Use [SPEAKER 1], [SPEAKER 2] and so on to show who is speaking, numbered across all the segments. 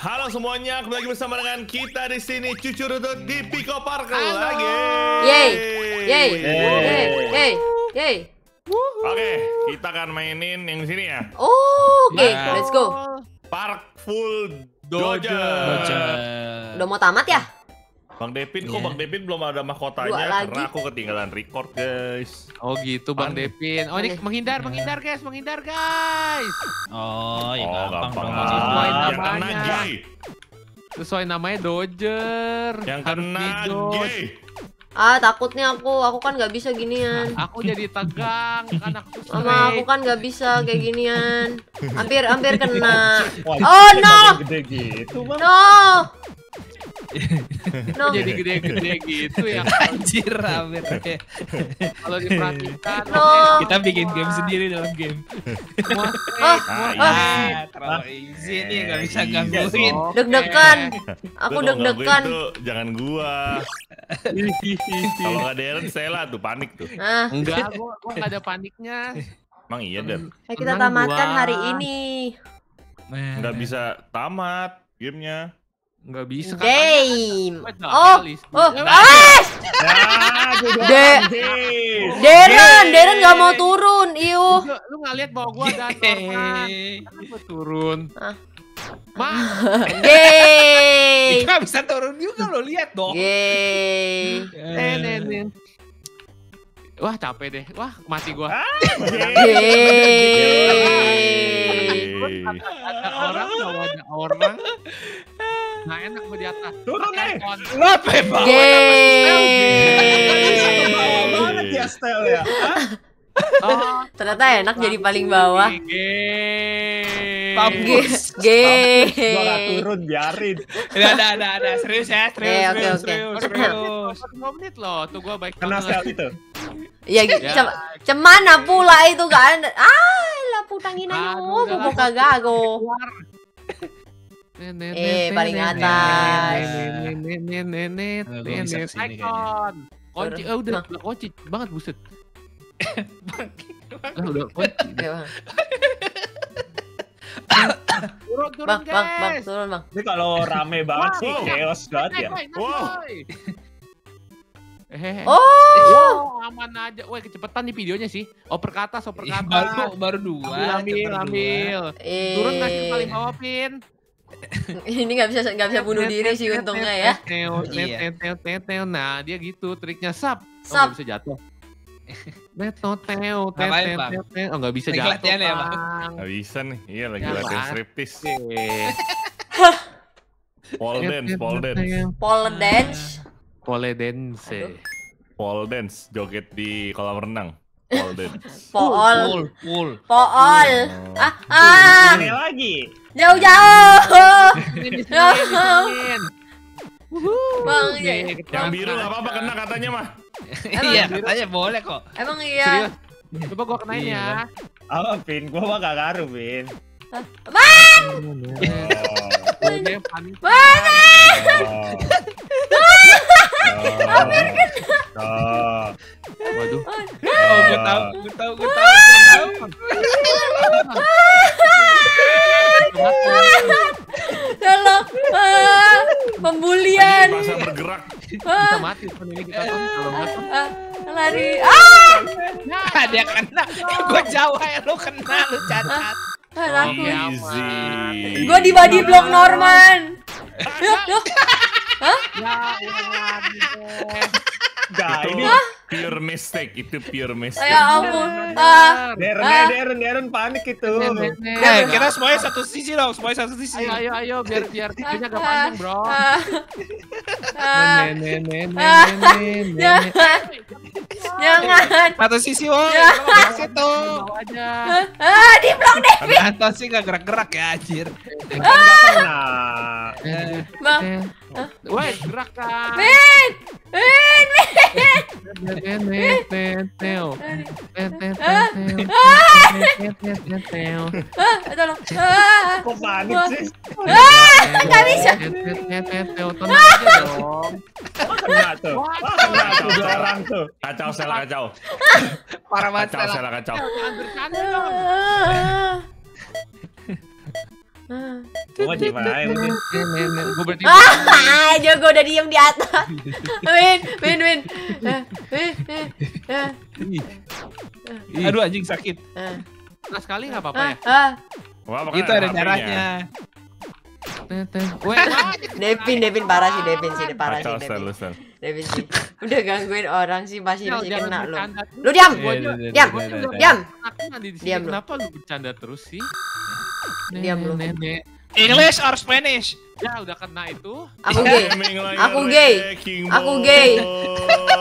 [SPEAKER 1] Halo semuanya, kembali lagi bersama dengan kita di sini Cucu Rutut di Pico Park
[SPEAKER 2] Halo.
[SPEAKER 1] lagi.
[SPEAKER 3] Yeay, yeay,
[SPEAKER 2] Yeay.
[SPEAKER 3] yeay, yeay, yeay.
[SPEAKER 1] Oke, kita akan mainin yang di sini ya.
[SPEAKER 3] Oh, Oke,
[SPEAKER 2] Nah.
[SPEAKER 3] let's go.
[SPEAKER 1] Park Full.
[SPEAKER 2] Doja.
[SPEAKER 3] Udah mau tamat ya?
[SPEAKER 1] Bang Devin, kok
[SPEAKER 2] Iya.
[SPEAKER 1] Bang Devin belum ada
[SPEAKER 3] Dua
[SPEAKER 1] mahkotanya
[SPEAKER 3] lagi.
[SPEAKER 1] karena aku ketinggalan record guys.
[SPEAKER 2] Oh gitu Bang Devin. Oh ini menghindar, menghindar guys, menghindar guys.
[SPEAKER 4] Oh, ya
[SPEAKER 1] oh,
[SPEAKER 4] gampang,
[SPEAKER 1] gampang.
[SPEAKER 4] dong.
[SPEAKER 1] ah.
[SPEAKER 2] Sesuai
[SPEAKER 1] Yang kena
[SPEAKER 2] namanya.
[SPEAKER 1] gay.
[SPEAKER 2] Sesuai namanya Dodger.
[SPEAKER 1] Yang kena.
[SPEAKER 3] Ah, takutnya aku, aku kan nggak bisa ginian.
[SPEAKER 2] Aku jadi tegang, kan aku
[SPEAKER 3] Mama, aku kan nggak bisa kayak ginian. Hampir, hampir kena. Oh no,
[SPEAKER 4] gitu, Bang.
[SPEAKER 3] no, no.
[SPEAKER 2] Jadi gede-gede gitu ya.
[SPEAKER 4] Anjir, hampir.
[SPEAKER 2] Kalau diperhatikan.
[SPEAKER 3] No.
[SPEAKER 4] Kita bikin game sendiri dalam game.
[SPEAKER 3] Oh,
[SPEAKER 1] Ah,
[SPEAKER 3] oh.
[SPEAKER 4] Ya, terlalu easy nih, nggak bisa gangguin.
[SPEAKER 2] Oke.
[SPEAKER 3] Deg-degan. Aku
[SPEAKER 1] gangguin
[SPEAKER 3] deg-degan.
[SPEAKER 1] jangan gua. Kalau nggak Darren, Stella tuh panik tuh.
[SPEAKER 3] Ah,
[SPEAKER 2] Enggak, gua, gua gak ada paniknya.
[SPEAKER 1] Emang iya, Dan.
[SPEAKER 3] ayo kita tamatkan
[SPEAKER 2] gua.
[SPEAKER 3] hari ini.
[SPEAKER 1] Nggak bisa tamat gamenya.
[SPEAKER 2] Enggak bisa kan.
[SPEAKER 3] Game. Oh, oh,
[SPEAKER 2] Eh,
[SPEAKER 3] ah,
[SPEAKER 4] juga
[SPEAKER 3] De-. Deren, Deren nggak mau turun. Iu.
[SPEAKER 2] Lu, lu nggak lihat bahwa gua ada Norman. Turun.
[SPEAKER 3] Ah.
[SPEAKER 2] Ma,
[SPEAKER 3] Gay.
[SPEAKER 4] Nggak bisa turun juga lo lihat dong.
[SPEAKER 3] Gay.
[SPEAKER 2] eh. Wah capek deh. Wah mati gua.
[SPEAKER 3] Gay.
[SPEAKER 2] Ada, orang, ada orang. Nah enak gua di atas.
[SPEAKER 4] Turun nih. Ngapain ya. Bawah banget ya style ya.
[SPEAKER 2] Oh,
[SPEAKER 3] Ternyata enak jadi paling bawah.
[SPEAKER 4] Mampus.
[SPEAKER 3] Gay.
[SPEAKER 4] Gua nggak turun biarin. Ada ada ada ada serius ya serius
[SPEAKER 3] Oke, oke,
[SPEAKER 4] serius
[SPEAKER 3] oke.
[SPEAKER 4] serius serius.
[SPEAKER 2] Dua menit loh, tuh gua baik
[SPEAKER 4] Kena style itu.
[SPEAKER 3] Ya,
[SPEAKER 2] Ya.
[SPEAKER 3] cem cemana pula itu kan? Ah, lah putangin aja.
[SPEAKER 2] Aduh,
[SPEAKER 3] Oh,
[SPEAKER 2] udah
[SPEAKER 3] Eh, paling atas.
[SPEAKER 2] icon. Kunci, eh udah,
[SPEAKER 3] Nah.
[SPEAKER 2] kunci banget buset. Lah, udah kunci.
[SPEAKER 3] Bang.
[SPEAKER 2] Turun, turun
[SPEAKER 3] Bang, bang, bang,
[SPEAKER 2] guys.
[SPEAKER 3] turun, Bang.
[SPEAKER 4] Ini kalau rame banget sih
[SPEAKER 1] Wow.
[SPEAKER 4] chaos banget ya.
[SPEAKER 2] woy, naik,
[SPEAKER 1] Wow.
[SPEAKER 2] woy. Eh,
[SPEAKER 3] Oh,
[SPEAKER 2] wow, aman aja. Woi, kecepetan nih videonya sih. Oper ke atas, oper ke atas.
[SPEAKER 4] baru baru dua.
[SPEAKER 2] Ambil, ambil, ambil.
[SPEAKER 3] eh.
[SPEAKER 2] Turun kasih paling bawah, Pin.
[SPEAKER 3] Ini nggak bisa nggak bisa bunuh diri sih untungnya ya.
[SPEAKER 2] Teo, teo, teo, teo, teo, teo. Nah, dia gitu triknya sap. Oh,
[SPEAKER 3] Sap.
[SPEAKER 2] nggak bisa jatuh. Beto, teo, teo, teo, teo, teo. Oh, nggak bisa
[SPEAKER 4] Lagi
[SPEAKER 2] jatuh,
[SPEAKER 4] latihan ya, Bang?
[SPEAKER 1] Nggak bisa nih. Iya lagi latihan striptis. Pole dance, pole dance.
[SPEAKER 3] Pole dance.
[SPEAKER 2] Pole dance.
[SPEAKER 1] Pole dance, joget di kolam renang. Pole dance.
[SPEAKER 3] Pool.
[SPEAKER 4] Full.
[SPEAKER 3] Pool.
[SPEAKER 1] Oh.
[SPEAKER 3] Ah, ah.
[SPEAKER 4] Ini lagi.
[SPEAKER 3] Jauh-jauh.
[SPEAKER 2] Ini
[SPEAKER 3] di
[SPEAKER 2] sini.
[SPEAKER 3] Bang,
[SPEAKER 2] Oke,
[SPEAKER 3] ya.
[SPEAKER 2] kita
[SPEAKER 1] Yang biru nggak apa-apa kena katanya mah.
[SPEAKER 4] Iya katanya boleh kok.
[SPEAKER 3] Emang iya.
[SPEAKER 2] Serius? Coba gua kenain
[SPEAKER 4] Iya,
[SPEAKER 2] ya.
[SPEAKER 4] Apa pin? Gua mah gak ngaruh pin.
[SPEAKER 1] Oh.
[SPEAKER 2] Panik.
[SPEAKER 4] Oh.
[SPEAKER 2] Waduh.
[SPEAKER 4] Oh, gue tahu, gue tahu, gue tahu, gue tahu.
[SPEAKER 3] Tolong. Ah, pembulian.
[SPEAKER 1] Masa bergerak.
[SPEAKER 2] Kita
[SPEAKER 3] Ah,
[SPEAKER 2] mati kan ini kita kalau tuh.
[SPEAKER 3] ah, lari. Ah,
[SPEAKER 4] Ah, dia kena. Gue jauh ya, lu kena, lu cacat.
[SPEAKER 3] ah, aku.
[SPEAKER 2] Iya.
[SPEAKER 1] Easy.
[SPEAKER 3] Gue di body block Norman. Loh, loh.
[SPEAKER 2] Ya, ulang
[SPEAKER 4] ini
[SPEAKER 1] pure mistake, itu pure mistake.
[SPEAKER 3] Ya ampun. Ah,
[SPEAKER 4] Deren,
[SPEAKER 3] Ah.
[SPEAKER 4] Deren, Deren panik itu. Eh, kita semuanya satu sisi dong, semuanya satu sisi.
[SPEAKER 2] Ayo, ayo, ayo, biar biar videonya gak panjang, bro.
[SPEAKER 3] ah, ah, Ah.
[SPEAKER 2] nenek.
[SPEAKER 3] jangan.
[SPEAKER 4] Satu sisi, woi.
[SPEAKER 3] Ya.
[SPEAKER 4] Di situ.
[SPEAKER 3] Ah, di blok deh.
[SPEAKER 4] Anton sih gak gerak-gerak ya, anjir. Nah,
[SPEAKER 3] Bang,
[SPEAKER 2] Woi, gerak kan.
[SPEAKER 3] Min, Min, Min.
[SPEAKER 2] Nenek, nenek, teo. Nenek,
[SPEAKER 3] Ah.
[SPEAKER 2] nenek, nenek, nenek, teo.
[SPEAKER 3] Ah, tolong. Ah,
[SPEAKER 4] kok panik sih?
[SPEAKER 3] nggak bisa.
[SPEAKER 2] Nenek, nenek, teo. Tenang aja dong.
[SPEAKER 4] Kena tuh. Wah, kena tuh dua orang tuh.
[SPEAKER 1] Kacau, sel kacau.
[SPEAKER 4] Parah banget.
[SPEAKER 1] Kacau,
[SPEAKER 4] Stella.
[SPEAKER 1] sel kacau.
[SPEAKER 2] Jangan bercanda dong.
[SPEAKER 3] Ah. Ah.
[SPEAKER 5] Gua di mana udah.
[SPEAKER 2] Gue berarti
[SPEAKER 3] Ah, Jogo udah diem di atas. Win, win, win.
[SPEAKER 4] Aduh anjing sakit.
[SPEAKER 2] Nah, sekali nggak apa-apa
[SPEAKER 3] Ah,
[SPEAKER 2] ya?
[SPEAKER 3] ah.
[SPEAKER 1] Wah, makanya
[SPEAKER 4] Itu ada.
[SPEAKER 2] Weh,
[SPEAKER 3] Devin, Devin parah sih, Devin sih, parah sih, Devin.
[SPEAKER 1] lu.
[SPEAKER 3] Devin sih. Udah gangguin orang sih, masih masih
[SPEAKER 2] jangan
[SPEAKER 3] kena lo.
[SPEAKER 2] bercanda.
[SPEAKER 3] Lu diam,
[SPEAKER 4] Iya, iya, iya,
[SPEAKER 3] diam, diam. Diam lu.
[SPEAKER 2] Kenapa lu bercanda terus sih?
[SPEAKER 3] Diam lu.
[SPEAKER 2] Nenek.
[SPEAKER 4] English or Spanish?
[SPEAKER 2] Ya udah kena itu.
[SPEAKER 3] Aku gay.
[SPEAKER 1] Gaming lagi,
[SPEAKER 3] Aku gay. Aku gay.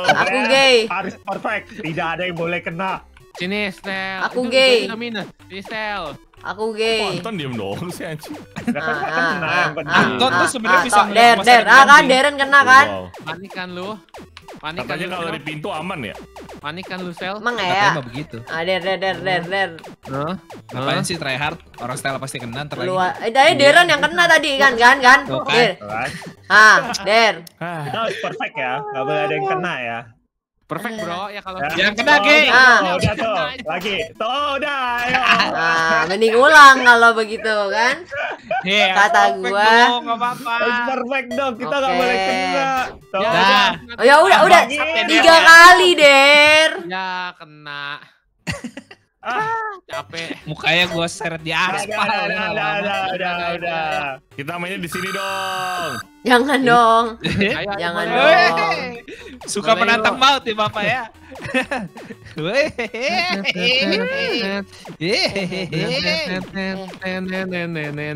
[SPEAKER 3] Aku gay.
[SPEAKER 5] Harus perfect. Tidak ada yang boleh kena.
[SPEAKER 2] Sini, Stel.
[SPEAKER 3] Aku
[SPEAKER 2] Itu-
[SPEAKER 3] gay.
[SPEAKER 2] itu. Sini, Stel.
[SPEAKER 3] Aku gay.
[SPEAKER 1] Anton diem dong anjing.
[SPEAKER 5] Nah, kan nggak
[SPEAKER 3] Ah,
[SPEAKER 5] kena
[SPEAKER 3] ah,
[SPEAKER 5] yang
[SPEAKER 3] ah,
[SPEAKER 5] penting.
[SPEAKER 3] ah,
[SPEAKER 4] Anton tuh sebenarnya bisa
[SPEAKER 3] Der,
[SPEAKER 4] masa
[SPEAKER 3] Der,
[SPEAKER 4] depan
[SPEAKER 3] ah kan. Deren kena kan?
[SPEAKER 2] Panik kan lu? Panik kan
[SPEAKER 1] Katanya kalau di pintu aman ya?
[SPEAKER 2] Panik kan lu, Sel?
[SPEAKER 3] Emang ya?
[SPEAKER 4] mah begitu.
[SPEAKER 3] Ah, Der, Der, Der, Der?
[SPEAKER 4] Ngapain sih try hard? Orang style pasti kena ntar lagi.
[SPEAKER 3] eh, tadi Deren yang kena tadi kan, kan, kan?
[SPEAKER 4] Kan.
[SPEAKER 3] Der,
[SPEAKER 5] Kan?
[SPEAKER 3] ah, Der.
[SPEAKER 5] Kita harus perfect ya. Nggak boleh ada yang kena ya.
[SPEAKER 2] Perfect, bro. Ya kalau
[SPEAKER 5] Ya.
[SPEAKER 4] Yang kena,
[SPEAKER 5] Oh,
[SPEAKER 4] Ge.
[SPEAKER 5] udah,
[SPEAKER 3] Ah.
[SPEAKER 5] tuh, Udah tuh. Lagi. Tuh udah. Ayo.
[SPEAKER 3] Ah, mending ulang kalau begitu kan?
[SPEAKER 4] Hei,
[SPEAKER 3] Kata
[SPEAKER 4] perfect
[SPEAKER 3] gua.
[SPEAKER 4] dong, nggak apa-apa.
[SPEAKER 5] Perfect dong. Kita nggak
[SPEAKER 3] Oke.
[SPEAKER 5] boleh kena. Tuh.
[SPEAKER 2] Ya,
[SPEAKER 4] Dah.
[SPEAKER 3] Oh ya udah, udah tiga kali Der.
[SPEAKER 2] Ya, kena.
[SPEAKER 5] Ah.
[SPEAKER 2] Capek.
[SPEAKER 4] Mukanya gua seret di
[SPEAKER 5] Udah,
[SPEAKER 4] aspal.
[SPEAKER 5] udah, udah, udah, udah, udah, udah.
[SPEAKER 1] kita mainnya di sini dong.
[SPEAKER 3] Jangan dong. Jangan dong.
[SPEAKER 4] Suka
[SPEAKER 2] Boleh,
[SPEAKER 4] menantang
[SPEAKER 2] yuk.
[SPEAKER 4] maut ya bapak ya.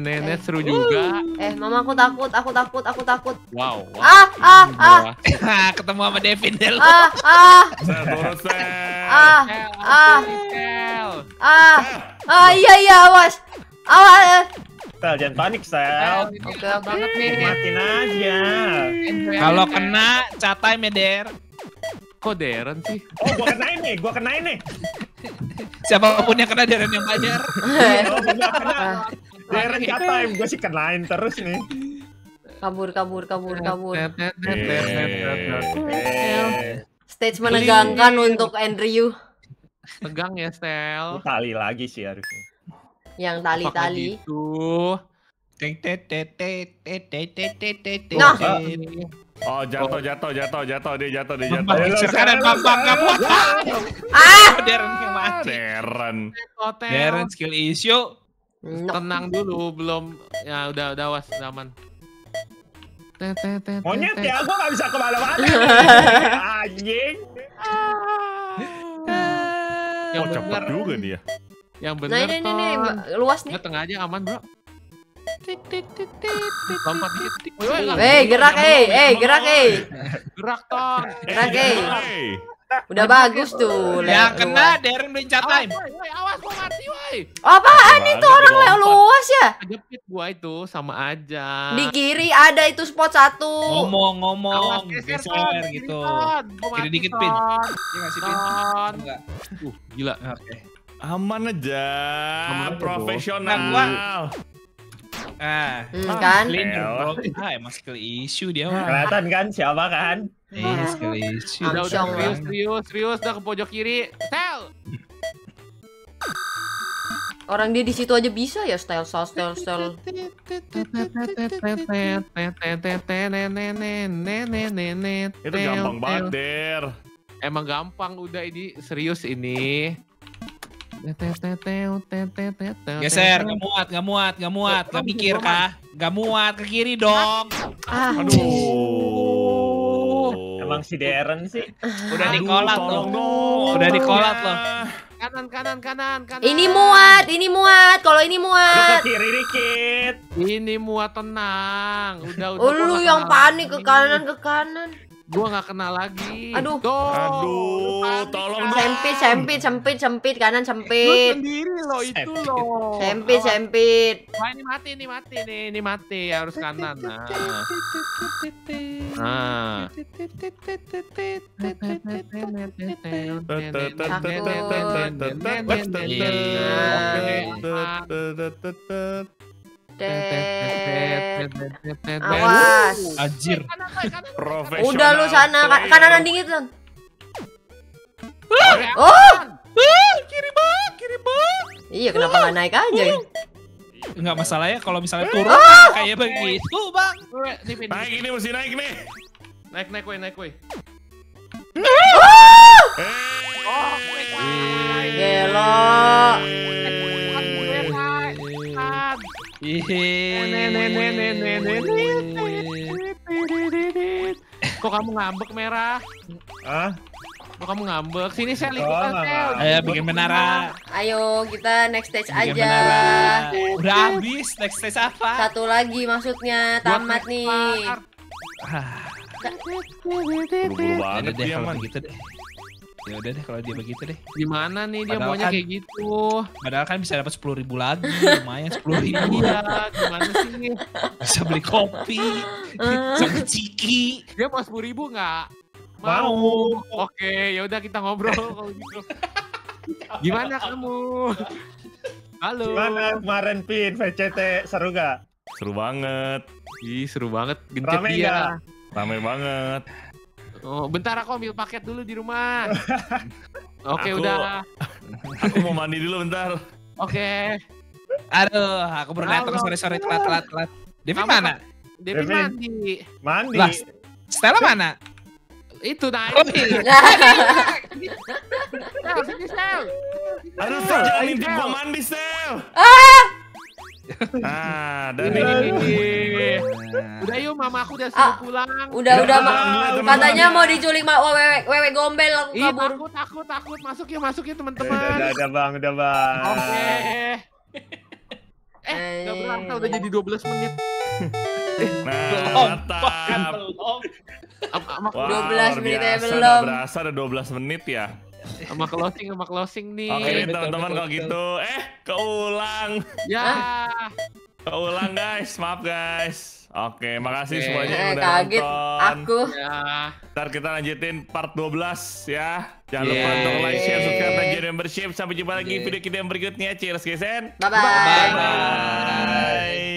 [SPEAKER 2] Nenek seru juga.
[SPEAKER 3] Eh, mama aku takut, aku takut, aku takut.
[SPEAKER 2] Wow, wow.
[SPEAKER 3] Ah, ah, ah,
[SPEAKER 4] Ketemu sama Devin deh lu.
[SPEAKER 3] ah, ah, ah, ah.
[SPEAKER 2] Sel.
[SPEAKER 3] ah, ah, iya iya awas, awas.
[SPEAKER 5] Sel, jangan panik,
[SPEAKER 2] Sel,
[SPEAKER 5] Sel.
[SPEAKER 3] Oke,
[SPEAKER 2] banget nih.
[SPEAKER 5] Matiin aja.
[SPEAKER 4] Kalau kena chat time ya Der.
[SPEAKER 2] kok Deren sih?
[SPEAKER 5] Oh, gua kenain nih. Gua kenain nih.
[SPEAKER 4] Siapa pun yang kena Deren yang bayar.
[SPEAKER 5] Oh, gua kena. Deren time. Gua sih kenain terus nih.
[SPEAKER 3] kabur, kabur, kabur, kabur.
[SPEAKER 5] Eh.
[SPEAKER 3] Stage menegangkan untuk Andrew
[SPEAKER 2] Tegang ya, Stel.
[SPEAKER 5] Tali lagi sih harusnya.
[SPEAKER 3] Yang tali-tali.
[SPEAKER 2] gitu?
[SPEAKER 3] Nah.
[SPEAKER 1] Oh, jatuh, jatuh, jatuh, jatuh, dia jatuh, dia jatuh.
[SPEAKER 4] Kanan Bambang mau.
[SPEAKER 3] Ah,
[SPEAKER 4] Deren yang mati.
[SPEAKER 1] Deren.
[SPEAKER 2] Hotel.
[SPEAKER 4] Deren skill issue.
[SPEAKER 2] Tenang dulu, belum. Ya udah, udah was, aman.
[SPEAKER 5] Monyet ya, gua nggak bisa ke mana-mana. Anjing.
[SPEAKER 2] Yang
[SPEAKER 1] Oh, cepet
[SPEAKER 2] bener,
[SPEAKER 1] juga dia.
[SPEAKER 2] Yang
[SPEAKER 3] Nah
[SPEAKER 2] bener
[SPEAKER 3] ini ini nih,
[SPEAKER 2] Ton.
[SPEAKER 3] Mbak. luas nih.
[SPEAKER 2] Ya tengah aja aman, Bro. Lompat dikit. Woi, woi,
[SPEAKER 3] Eh, gerak eh, eh, gerak eh.
[SPEAKER 2] Gerak, Ton.
[SPEAKER 3] Gerak eh.
[SPEAKER 1] Hey.
[SPEAKER 3] Udah bagus tuh.
[SPEAKER 4] Yang kena chat
[SPEAKER 2] Awas,
[SPEAKER 4] time.
[SPEAKER 2] woi, woi, awas, gua mati, woi.
[SPEAKER 3] Apaan
[SPEAKER 1] Banget
[SPEAKER 3] itu orang
[SPEAKER 1] lompat.
[SPEAKER 3] luas ya?
[SPEAKER 2] Kejepit gua itu sama aja.
[SPEAKER 3] Di kiri ada itu spot satu.
[SPEAKER 4] Ngomong ngomong
[SPEAKER 2] geser,
[SPEAKER 4] gitu. Kiri dikit, Pin.
[SPEAKER 2] Ton.
[SPEAKER 4] Iya nggak sih Pin? Enggak.
[SPEAKER 2] Uh, gila.
[SPEAKER 4] Oke.
[SPEAKER 1] Aman aja.
[SPEAKER 2] Aman aja,
[SPEAKER 1] Profesional.
[SPEAKER 4] Nah, Ah,
[SPEAKER 3] Hmm, kan?
[SPEAKER 4] Ah, emang skill issue dia mah.
[SPEAKER 5] Kelihatan kan siapa kan?
[SPEAKER 4] Iya, skill issue.
[SPEAKER 2] Udah, udah, serius, serius, serius, udah ke pojok kiri. Sel!
[SPEAKER 3] Orang dia di situ aja bisa ya style style style style.
[SPEAKER 1] Itu gampang banget, Der.
[SPEAKER 2] Emang gampang udah ini serius ini.
[SPEAKER 4] Geser, nggak muat, nggak muat, nggak muat, nggak mikir kah? Nggak muat ke kiri dong.
[SPEAKER 1] Aduh.
[SPEAKER 5] Emang si Deren sih.
[SPEAKER 4] Udah dikolat loh. Udah dikolat loh.
[SPEAKER 2] Kanan, kanan, kanan, kanan.
[SPEAKER 3] ini muat, ini muat. Kalau ini
[SPEAKER 5] Lu ke
[SPEAKER 3] muat.
[SPEAKER 5] kiri dikit.
[SPEAKER 2] Ini muat tenang. Udah, udah.
[SPEAKER 3] Lu yang panik ke kanan ke kanan.
[SPEAKER 2] Gua nggak kena lagi.
[SPEAKER 3] Aduh.
[SPEAKER 2] Tuh,
[SPEAKER 1] Aduh,
[SPEAKER 2] lu panik
[SPEAKER 1] tolong dong.
[SPEAKER 3] Sempit, sempit, sempit, sempit, kanan
[SPEAKER 2] Lu
[SPEAKER 3] sempit.
[SPEAKER 2] sendiri loh itu loh.
[SPEAKER 3] Sempit, sempit.
[SPEAKER 2] Wah, ini mati, ini mati nih, ini mati. Harus kanan. Nah. Nah.
[SPEAKER 3] Tet. Awas.
[SPEAKER 4] Anjir.
[SPEAKER 1] Profesional.
[SPEAKER 3] Udah lu sana, kan- kanan dingin kan.
[SPEAKER 2] Oh!
[SPEAKER 3] Iya, kenapa nggak naik aja? ya?
[SPEAKER 4] nggak masalah ya kalau misalnya turun ya kayak begitu bang.
[SPEAKER 1] Naik ini mesti naik nih.
[SPEAKER 2] Naik, naik, weh, naik.
[SPEAKER 1] Eh.
[SPEAKER 2] Oh.
[SPEAKER 3] Gelo.
[SPEAKER 2] Kok kamu ngambek merah?
[SPEAKER 5] Hah?
[SPEAKER 2] Kok kamu ngambek? Sini saya
[SPEAKER 5] Oh,
[SPEAKER 2] Sel.
[SPEAKER 5] ngambek.
[SPEAKER 4] Ayo bikin menara.
[SPEAKER 3] Ayo kita next stage
[SPEAKER 4] Bikin
[SPEAKER 3] aja.
[SPEAKER 4] menara. Udah habis. Next stage apa?
[SPEAKER 3] Satu lagi maksudnya tamat nih.
[SPEAKER 2] par.
[SPEAKER 1] Buru-buru banget
[SPEAKER 4] udah deh
[SPEAKER 1] dia man.
[SPEAKER 4] begitu deh. Ya udah deh kalau dia begitu deh.
[SPEAKER 2] Gimana nih dia
[SPEAKER 4] Padahal
[SPEAKER 2] maunya
[SPEAKER 4] kan-
[SPEAKER 2] kayak gitu?
[SPEAKER 4] Padahal kan bisa dapat sepuluh ribu lagi, lumayan sepuluh ribu.
[SPEAKER 2] Iya, gimana sih?
[SPEAKER 4] Bisa beli kopi, bisa beli ciki.
[SPEAKER 2] Dia mau sepuluh ribu nggak?
[SPEAKER 5] Mau.
[SPEAKER 2] Oke, ya udah kita ngobrol kalau gitu. Gimana kamu? Halo.
[SPEAKER 5] Gimana kemarin Pin VCT seru gak?
[SPEAKER 1] Seru banget.
[SPEAKER 2] Ih, seru banget. Gencet
[SPEAKER 5] Rame
[SPEAKER 2] dia.
[SPEAKER 5] nggak?
[SPEAKER 1] Rame banget.
[SPEAKER 2] Oh, bentar aku ambil paket dulu di rumah. Oke,
[SPEAKER 1] Aku-
[SPEAKER 2] udah.
[SPEAKER 1] Aku mau mandi dulu bentar.
[SPEAKER 2] Oke.
[SPEAKER 4] Aduh, aku baru datang sore-sore telat telat telat. Devi
[SPEAKER 2] Kamu
[SPEAKER 4] mana?
[SPEAKER 2] Devi
[SPEAKER 5] Devin.
[SPEAKER 2] mandi.
[SPEAKER 5] Mandi.
[SPEAKER 4] Lah, Stella mana?
[SPEAKER 2] Itu naik.
[SPEAKER 4] Oh, iya.
[SPEAKER 2] Sel, sini Sel.
[SPEAKER 1] Aduh, Sel, jangan
[SPEAKER 2] Sel.
[SPEAKER 1] gua mandi, Sel. Ah, dan
[SPEAKER 2] Ini.
[SPEAKER 1] ini.
[SPEAKER 2] Udah yuk, mama aku udah
[SPEAKER 3] Ah.
[SPEAKER 2] suruh pulang.
[SPEAKER 3] Udah udah ma-
[SPEAKER 1] teman-teman.
[SPEAKER 3] katanya mau diculik mak wewe wewe gombel aku
[SPEAKER 2] Ih,
[SPEAKER 3] kabur.
[SPEAKER 2] takut, takut, takut. Masuk yuk, masuk yuk
[SPEAKER 5] Udah, udah,
[SPEAKER 2] teman-teman.
[SPEAKER 5] udah, bang, udah bang.
[SPEAKER 2] Oke. Eh, nggak berasa udah jadi 12 menit.
[SPEAKER 1] Nah,
[SPEAKER 4] Belum.
[SPEAKER 1] mantap.
[SPEAKER 2] Sama,
[SPEAKER 1] Wah,
[SPEAKER 3] 12
[SPEAKER 1] luar
[SPEAKER 3] menit aja
[SPEAKER 1] biasa,
[SPEAKER 3] belum.
[SPEAKER 1] udah Berasa ada 12 menit ya.
[SPEAKER 2] sama closing, sama closing nih.
[SPEAKER 1] Oke,
[SPEAKER 4] Betul,
[SPEAKER 1] teman-teman kalau gitu. Eh, keulang.
[SPEAKER 2] Ya.
[SPEAKER 1] Keulang, guys. Maaf, guys. Oke, makasih
[SPEAKER 2] Oke.
[SPEAKER 1] semuanya yang
[SPEAKER 3] Eh,
[SPEAKER 1] udah
[SPEAKER 3] kaget
[SPEAKER 1] nonton.
[SPEAKER 3] aku.
[SPEAKER 2] Ya.
[SPEAKER 1] Ntar kita lanjutin part 12 ya. Jangan lupa
[SPEAKER 2] Yeay.
[SPEAKER 1] untuk like, share, subscribe, dan jadi membership. Sampai jumpa lagi
[SPEAKER 2] Yeay.
[SPEAKER 1] video kita yang berikutnya. Cheers, guys. and
[SPEAKER 3] Bye bye.
[SPEAKER 4] Bye.
[SPEAKER 1] Bye.